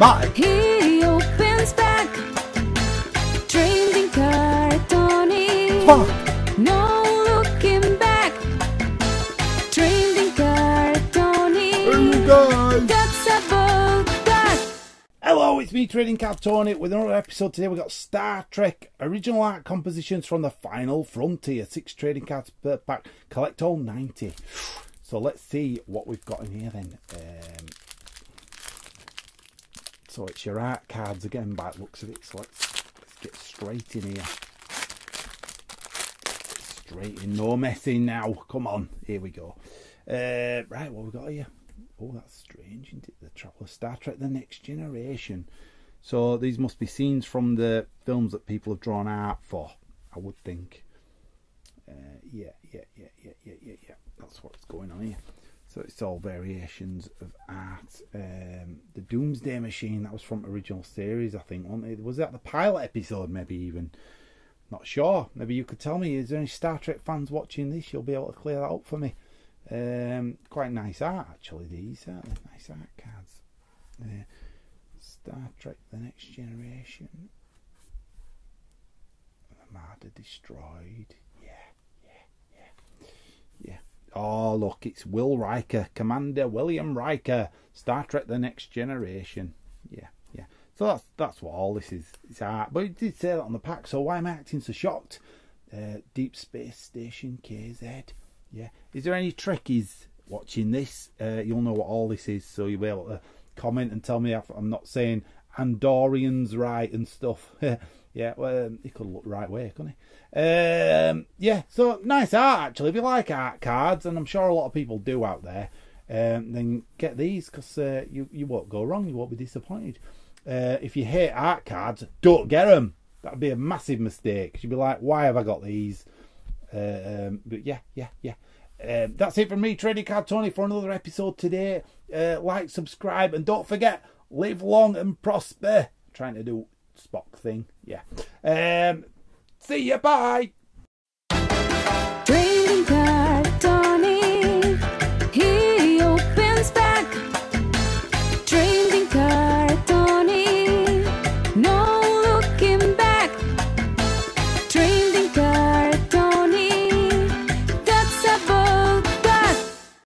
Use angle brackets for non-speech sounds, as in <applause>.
Bye. He opens back. Trading card Tony. Fuck. No looking back. Trading card Tony. Hey guys. That's about that. Hello, it's me, Trading Card Tony, with another episode today. We've got Star Trek original art compositions from the Final Frontier. Six trading cards per pack. Collect all 90. So let's see what we've got in here then. Um, so it's your art cards again by the looks of it. So let's, let's get straight in here. Straight in, no messing now. Come on, here we go. Uh, right, what we got here? Oh, that's strange, isn't it? The Star Trek The Next Generation. So these must be scenes from the films that people have drawn art for, I would think. Uh, yeah, yeah, yeah, yeah, yeah, yeah, yeah. That's what's going on here. So it's all variations of art. Um, the Doomsday Machine, that was from original series, I think, wasn't it? Was that the pilot episode, maybe even? Not sure. Maybe you could tell me. Is there any Star Trek fans watching this? You'll be able to clear that up for me. Um, quite nice art, actually. These are nice art cards. Uh, Star Trek: The Next Generation. The Armada destroyed. Yeah, yeah, yeah, yeah. Oh, look, it's Will Riker, Commander William Riker, Star Trek: The Next Generation. Yeah, yeah. So that's that's what all this is. It's art, but it did say that on the pack. So why am I acting so shocked? Uh, Deep Space Station KZ. Yeah. Is there any Trekkies watching this? Uh, you'll know what all this is, so you'll be able to comment and tell me if I'm not saying Andorians right and stuff. <laughs> yeah, well, um, he could look right way, couldn't he? Um, yeah, so nice art actually. If you like art cards, and I'm sure a lot of people do out there, um, then get these because uh, you you won't go wrong. You won't be disappointed. Uh, if you hate art cards, don't get them. That'd be a massive mistake. You'd be like, why have I got these? Uh, um, but yeah, yeah, yeah. Um, that's it from me, Trading Card Tony, for another episode today. Uh, like, subscribe, and don't forget, live long and prosper. trying to do Spock thing, yeah. Um, see you, bye.